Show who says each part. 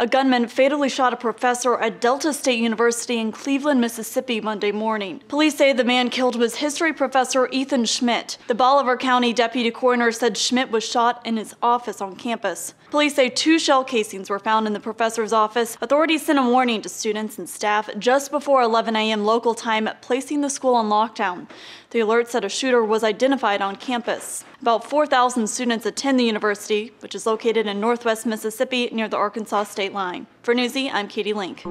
Speaker 1: A gunman fatally shot a professor at Delta State University in Cleveland, Mississippi Monday morning. Police say the man killed was history professor Ethan Schmidt. The Bolivar County deputy coroner said Schmidt was shot in his office on campus. Police say two shell casings were found in the professor's office. Authorities sent a warning to students and staff just before 11 a.m. local time, placing the school on lockdown. The alert said a shooter was identified on campus. About 4,000 students attend the university, which is located in northwest Mississippi near the Arkansas state Line. For Newsy, I'm Katie Link.